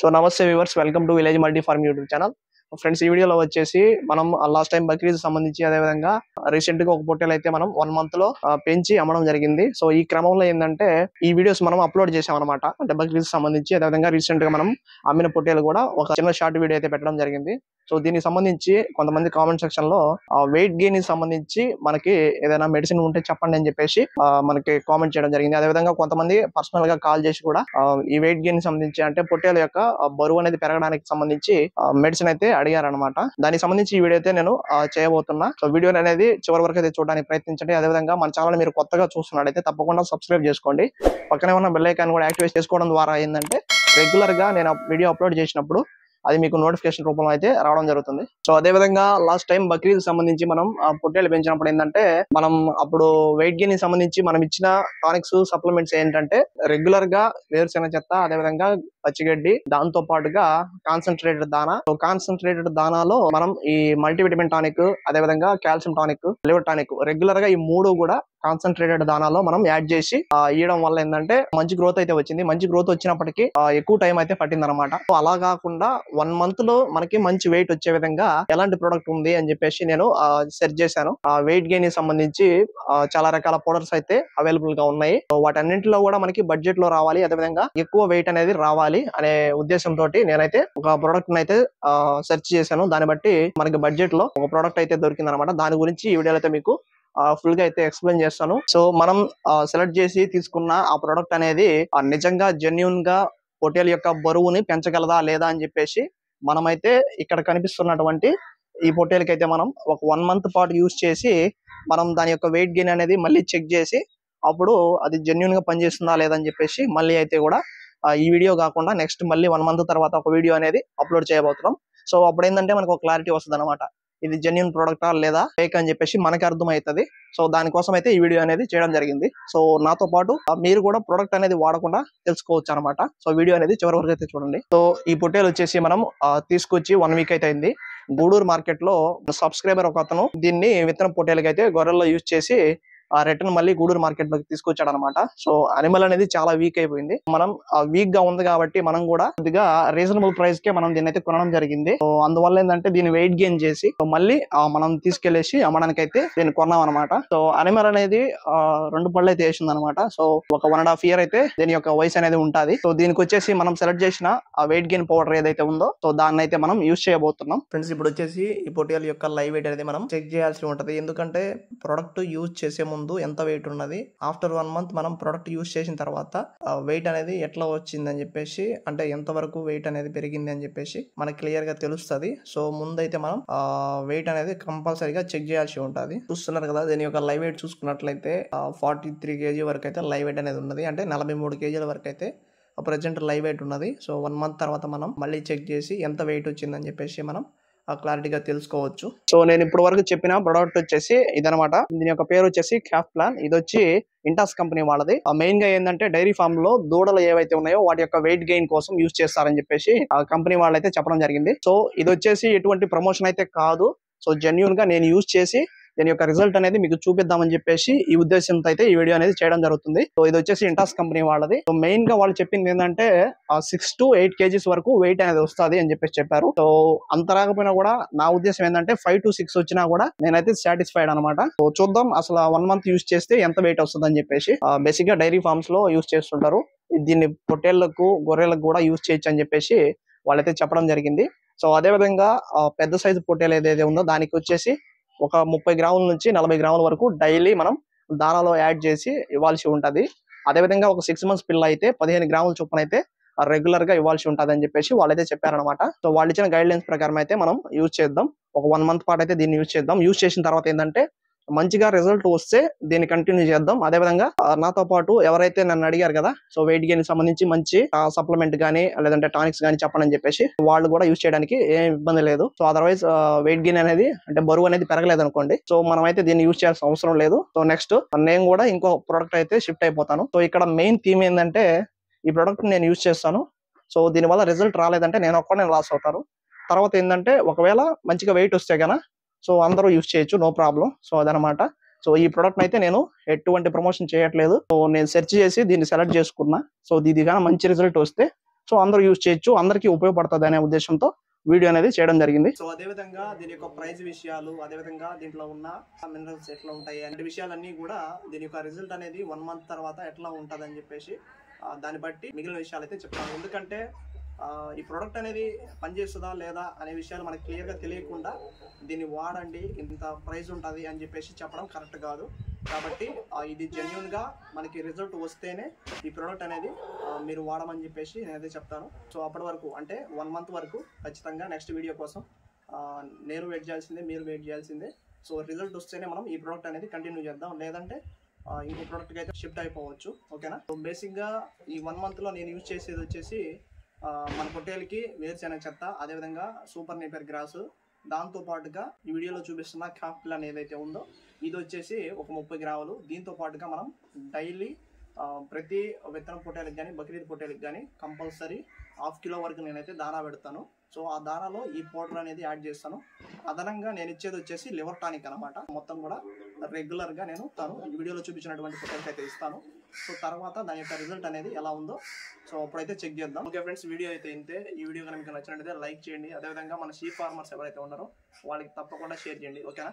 So నమస్తే viewers welcome to village multi farm YouTube channel friends ఈ వీడియోలో వచ్చేసి మనం లాస్ట్ టైం బక్రీద్ సంబంధించి అదే విధంగా రీసెంట్గా ఒక పొట్టేలు అయితే మనం వన్ మంత్లో పెంచి అమ్మడం జరిగింది. సో ఈ క్రమంలో ఏంటంటే ఈ వీడియోస్ మనం అప్లోడ్ చేసాం అనమాట అంటే బక్రీద్ సంబంధించి అదే విధంగా రీసెంట్గా మనం అమ్మిన పొట్టేలు కూడా ఒక చిన్న షార్ట్ వీడియో అయితే పెట్టడం జరిగింది. సో దీనికి సంబంధించి కొంతమంది కామెంట్ సెక్షన్లో వెయిట్ గెయిన్కి సంబంధించి మనకి ఏదైనా మెడిసిన్ ఉంటే చెప్పండి అని చెప్పేసి మనకి కామెంట్ చేయడం జరిగింది. అదే విధంగా కొంతమంది పర్సనల్గా కాల్ చేసి కూడా ఈ వెయిట్ గెయిన్ సంబంధించి అంటే పొట్టేల యొక్క బరువు అనేది పెరగడానికి సంబంధించి మెడిసిన్ అయితే అడిగారనమాట దానికి సంబంధించి ఈ వీడియో అయితే నేను చేయబోతున్నా. సో వీడియో అనేది చివరి వరకు అయితే చూడడానికి ప్రయత్నించండి. అదే విధంగా మన ఛానల్ మీరు కొత్తగా చూస్తున్నట్టయితే తప్పకుండా సబ్స్క్రైబ్ చేసుకోండి. పక్కనే ఉన్న బెల్ ఐకాన్ కూడా యాక్టివేట్ చేసుకోవడం ద్వారా ఏంటంటే రెగ్యులర్గా నేను వీడియో అప్లోడ్ చేసినప్పుడు అది మీకు నోటిఫికేషన్ రూపంలో అయితే రావడం జరుగుతుంది. సో అదే విధంగా లాస్ట్ టైం బక్రీద్ సంబంధించి మనం ఆ, పొట్టేలు పెంచినప్పుడు ఏంటంటే మనం అప్పుడు వెయిట్ గెయిన్ సంబంధించి మనం ఇచ్చిన టానిక్స్ సప్లిమెంట్స్ ఏంటంటే రెగ్యులర్గా వేరుశెనగ చెత్త అదే విధంగా పచ్చిగడ్డి దాంతో పాటుగా కాన్సన్ట్రేటెడ్ దానా. సో కాన్సన్ట్రేటెడ్ దానాలో మనం ఈ మల్టీవిటమిన్ టానిక్ అదే విధంగా కాల్షియం టానిక్ లివర్ టానిక్ రెగ్యులర్గా ఈ మూడు కూడా కాన్సన్ట్రేటెడ్ దానాలో మనం యాడ్ చేసి ఇవ్వడం వల్ల ఏంటంటే మంచి గ్రోత్ అయితే వచ్చింది. మంచి గ్రోత్ వచ్చినప్పటికీ ఎక్కువ టైం అయితే పట్టింది అనమాట అలా కాకుండా వన్ మంత్లో మనకి మంచి వెయిట్ వచ్చే విధంగా ఎలాంటి ప్రోడక్ట్ ఉంది అని చెప్పేసి నేను సెర్చ్ చేశాను. ఆ వెయిట్ గెయిన్కి సంబంధించి చాలా రకాల పౌడర్స్ అయితే అవైలబుల్గా ఉన్నాయి. వాటన్నింటిలో కూడా మనకి బడ్జెట్లో రావాలి. అదే విధంగా ఎక్కువ వెయిట్ అనేది రావాలి అనే ఉద్దేశంతో నేనైతే ఒక ప్రోడక్ట్ అయితే సెర్చ్ చేశాను. దాన్ని బట్టి మనకి బడ్జెట్లో ఒక ప్రోడక్ట్ అయితే దొరికింది అనమాట దాని గురించి ఈ వీడియోలో అయితే మీకు ఫుల్గా అయితే ఎక్స్ప్లెయిన్ చేస్తాను. సో మనం సెలెక్ట్ చేసి తీసుకున్న ఆ ప్రోడక్ట్ అనేది ఆ, నిజంగా జెన్యున్గా పొటేల్ యొక్క బరువుని పెంచగలదా లేదా అని చెప్పేసి మనమైతే ఇక్కడ కనిపిస్తున్నటువంటి ఈ పొట్టేలకి అయితే మనం ఒక వన్ మంత్ పాటు యూస్ చేసి మనం దాని యొక్క వెయిట్ గెయిన్ అనేది మళ్ళీ చెక్ చేసి అప్పుడు అది జెన్యున్గా పనిచేస్తుందా లేదని చెప్పేసి మళ్ళీ అయితే కూడా ఈ వీడియో కాకుండా నెక్స్ట్ మళ్ళీ వన్ మంత్ తర్వాత ఒక వీడియో అనేది అప్లోడ్ చేయబోతున్నాం. సో అప్పుడు ఏంటంటే మనకు ఒక క్లారిటీ వస్తుంది అనమాట ఇది జెన్యున్ ప్రోడక్టా లేదా ఫేక్ అని చెప్పేసి మనకి అర్థమవుతుంది. సో దానికోసం అయితే ఈ వీడియో అనేది చేయడం జరిగింది. సో నాతో పాటు మీరు కూడా ప్రోడక్ట్ అనేది వాడకుండా తెలుసుకోవచ్చు అనమాట సో వీడియో అనేది చివరి వరకు అయితే చూడండి. సో ఈ పొట్టేలు వచ్చేసి మనం తీసుకొచ్చి వన్ వీక్ అయితే అయింది. గూడూరు మార్కెట్లో సబ్స్క్రైబర్ ఒక అతను దీన్ని విత్తనం పొట్టేలకి అయితే గొర్రెల్లో యూజ్ చేసి ఆ రిటర్న్ మళ్ళీ గూడూరు మార్కెట్లోకి తీసుకొచ్చాడు అనమాట సో అనిమల్ అనేది చాలా వీక్ అయిపోయింది. మనం వీక్గా ఉంది కాబట్టి మనం కూడా కొద్దిగా రీజనబుల్ ప్రైస్ కే మనం దీన్ని అయితే కొనడం జరిగింది. సో అందువల్ల ఏంటంటే దీన్ని వెయిట్ గెయిన్ చేసి మళ్ళీ మనం తీసుకెళ్ళేసి అమ్మడానికి అయితే దీన్ని కొన్నాం అనమాట సో అనిమల్ అనేది ఆ, రెండు పళ్ళు అయితే వేసింది అనమాట సో ఒక వన్ అండ్ హాఫ్ ఇయర్ అయితే దీని యొక్క వయసు అనేది ఉంటుంది. సో దీనికి వచ్చేసి మనం సెలెక్ట్ చేసిన ఆ వెయిట్ గెయిన్ పౌడర్ ఏదైతే ఉందో సో దాన్ని అయితే మనం యూజ్ చేయబోతున్నాం. ఫ్రెండ్స్ ఇప్పుడు వచ్చేసి ఈ పొటియల్ యొక్క లైవ్ వెయిట్ అనేది మనం చెక్ చేయాల్సి ఉంటది. ఎందుకంటే ప్రొడక్ట్ యూజ్ చేసే ముందు ముందు ఎంత వెయిట్ ఉన్నది. ఆఫ్టర్ వన్ మంత్ మనం ప్రోడక్ట్ యూస్ చేసిన తర్వాత వెయిట్ అనేది ఎట్లా వచ్చిందని చెప్పేసి అంటే ఎంతవరకు వెయిట్ అనేది పెరిగింది అని చెప్పేసి మనకి క్లియర్గా తెలుస్తుంది. సో ముందైతే మనం వెయిట్ అనేది కంపల్సరీగా చెక్ చేయాల్సి ఉంటుంది. చూస్తున్నారు కదా దీని యొక్క లైవ్ వెయిట్ చూసుకున్నట్లయితే ఫార్టీ త్రీ కేజీ వరకు అయితే లైవ్ వెయిట్ అనేది ఉన్నది. అంటే నలభై మూడు కేజీల వరకు అయితే ప్రజెంట్ లైవ్ వెయిట్ ఉన్నది. సో వన్ మంత్ తర్వాత మనం మళ్ళీ చెక్ చేసి ఎంత వెయిట్ వచ్చిందని చెప్పేసి మనం క్లారిటీగా తెలుసుకోవచ్చు. సో నేను ఇప్పుడు వరకు చెప్పిన ప్రొడక్ట్ వచ్చేసి ఇదనమాట దీని యొక్క పేరు వచ్చేసి క్యాఫ్ ప్లాన్ ఇది వచ్చి ఇంటాస్ కంపెనీ వాళ్ళది. మెయిన్గా ఏంటంటే డైరీ ఫామ్లో దూడలు ఏవైతే ఉన్నాయో వాటి యొక్క వెయిట్ గెయిన్ కోసం యూజ్ చేస్తారని చెప్పేసి ఆ కంపెనీ వాళ్ళైతే చెప్పడం జరిగింది. సో ఇది వచ్చేసి ఎటువంటి ప్రమోషన్ అయితే కాదు. సో జెన్యున్గా నేను యూజ్ చేసి దీని యొక్క రిజల్ట్ అనేది మీకు చూపిద్దామని చెప్పేసి ఈ ఉద్దేశంతో అయితే ఈ వీడియో అనేది చేయడం జరుగుతుంది. సో ఇది వచ్చేసి ఇంటాస్ కంపెనీ వాళ్ళది. సో మెయిన్గా వాళ్ళు చెప్పింది ఏంటంటే సిక్స్ టు ఎయిట్ కేజీస్ వరకు వెయిట్ అనేది వస్తుంది అని చెప్పేసి చెప్పారు. సో అంత రాకపోయినా కూడా నా ఉద్దేశం ఏంటంటే ఫైవ్ టు సిక్స్ వచ్చినా కూడా నేనైతే సాటిస్ఫైడ్ అనమాట సో చూద్దాం అసలు వన్ మంత్ యూస్ చేస్తే ఎంత వెయిట్ వస్తుంది అని చెప్పేసి బేసిక్గా డైరీ ఫార్మ్స్లో యూస్ చేస్తుంటారు. దీన్ని పొట్టేళ్ళకు గొర్రెలకు కూడా యూస్ చేయొచ్చు అని చెప్పేసి వాళ్ళైతే చెప్పడం జరిగింది. సో అదే విధంగా పెద్ద సైజు పొట్టేలు ఏదైతే ఉందో దానికి వచ్చేసి ఒక ముప్పై గ్రాముల నుంచి నలభై గ్రాముల వరకు డైలీ మనం దానాలో యాడ్ చేసి ఇవ్వాల్సి ఉంటది. అదే విధంగా ఒక సిక్స్ మంత్స్ పిల్ల అయితే పదిహేను గ్రాముల చొప్పున అయితే రెగ్యులర్గా ఇవ్వాల్సి ఉంటుంది అని చెప్పేసి వాళ్ళైతే చెప్పారనమాట సో వాళ్ళు ఇచ్చిన గైడ్ లైన్స్ ప్రకారం అయితే మనం యూజ్ చేద్దాం. ఒక వన్ మంత్ పాటు అయితే దీన్ని యూజ్ చేద్దాం. యూజ్ చేసిన తర్వాత ఏంటంటే మంచిగా రిజల్ట్ వస్తే దీన్ని కంటిన్యూ చేద్దాం. అదే విధంగా నాతో పాటు ఎవరైతే నన్ను అడిగారు కదా సో వెయిట్ గెయిన్ సంబంధించి మంచి సప్లిమెంట్ గానీ లేదంటే టానిక్స్ గానీ చెప్పండి అని చెప్పేసి వాళ్ళు కూడా యూజ్ చేయడానికి ఏం ఇబ్బంది లేదు. సో అదర్వైజ్ వెయిట్ గెయిన్ అనేది అంటే బరువు అనేది పెరగలేదు అనుకోండి. సో మనం అయితే దీన్ని యూజ్ చేయాల్సిన అవసరం లేదు. సో నెక్స్ట్ నేను కూడా ఇంకో ప్రోడక్ట్ అయితే షిఫ్ట్ అయిపోతాను. సో ఇక్కడ మెయిన్ థీమ్ ఏంటంటే ఈ ప్రోడక్ట్ నేను యూజ్ చేస్తాను. సో దీనివల్ల రిజల్ట్ రాలేదంటే నేను ఒక్కడే లాస్ అవుతాను. తర్వాత ఏంటంటే ఒకవేళ మంచిగా వెయిట్ వస్తే గన సో అందరూ యూజ్ చేయొచ్చు నో ప్రాబ్లం. సో అదనమాట. సో ఈ ప్రోడక్ట్ అయితే నేను ఎటువంటి ప్రమోషన్ చేయట్లేదు. సో నేను సెర్చ్ చేసి దీన్ని సెలెక్ట్ చేసుకున్నా. సో ఇది కానీ మంచి రిజల్ట్ వస్తే సో అందరూ యూజ్ చేయొచ్చు అందరికీ ఉపయోగపడుతుంది అనే ఉద్దేశంతో వీడియో అనేది చేయడం జరిగింది. సో అదే విధంగా దీని యొక్క ప్రైస్ విషయాలు అదే విధంగా దీంట్లో ఉన్న మినరల్స్ ఎట్లా ఉంటాయి అంటే విషయాలన్నీ కూడా దీని యొక్క రిజల్ట్ అనేది వన్ మంత్ తర్వాత ఎట్లా ఉంటుంది అని చెప్పేసి దాన్ని బట్టి మిగిలిన విషయాలు అయితే చెప్తాను. ఎందుకంటే ఈ ప్రోడక్ట్ అనేది పనిచేస్తుందా లేదా అనే విషయాలు మనకు క్లియర్గా తెలియకుండా దీన్ని వాడండి ఇంత ప్రైస్ ఉంటుంది అని చెప్పేసి చెప్పడం కరెక్ట్ కాదు. కాబట్టి ఇది జెన్యున్గా మనకి రిజల్ట్ వస్తేనే ఈ ప్రోడక్ట్ అనేది మీరు వాడమని చెప్పేసి నేనైతే చెప్తాను. సో అప్పటి వరకు అంటే వన్ మంత్ వరకు ఖచ్చితంగా నెక్స్ట్ వీడియో కోసం నేను వెయిట్ చేయాల్సిందే మీరు వెయిట్ చేయాల్సిందే. సో రిజల్ట్ వస్తేనే మనం ఈ ప్రోడక్ట్ అనేది కంటిన్యూ చేద్దాం. లేదంటే ఇంకో ప్రోడక్ట్కి అయితే షిఫ్ట్ అయిపోవచ్చు. ఓకేనా సో బేసిక్గా ఈ వన్ మంత్లో నేను యూజ్ చేసేది వచ్చేసి మన పొట్టేలకి వేరుశెనగ చెత్త అదేవిధంగా సూపర్ నేపర్ గ్రాసు. దాంతో పాటుగా ఈ వీడియోలో చూపిస్తున్న క్యాపిటల్ అనేది ఏదైతే ఉందో ఇది వచ్చేసి ఒక ముప్పై గ్రాములు. దీంతో పాటుగా మనం డైలీ ప్రతి విత్తనం పొట్టేలకు కానీ బక్రీద్ పొట్టేలకు కానీ కంపల్సరీ హాఫ్ కిలో వరకు నేనైతే దానా పెడతాను. సో ఆ దానాలో ఈ పౌడర్ అనేది యాడ్ చేస్తాను. అదనంగా నేను ఇచ్చేది వచ్చేసి లివర్ టానిక్ అనమాట మొత్తం కూడా రెగ్యులర్గా నేను తను ఈ వీడియోలో చూపించినటువంటి ఫోటోస్ అయితే ఇస్తాను. సో తర్వాత దాని యొక్క రిజల్ట్ అనేది ఎలా ఉందో సో అప్పుడైతే చెక్ చేద్దాం. ఓకే ఫ్రెండ్స్ వీడియో అయితే ఇంతే. ఈ వీడియో కనుక మీకు నచ్చినట్లయితే లైక్ చేయండి. అదేవిధంగా మన షీ ఫార్మర్స్ ఎవరైతే ఉన్నారో వాళ్ళకి తప్పకుండా షేర్ చేయండి. ఓకేనా?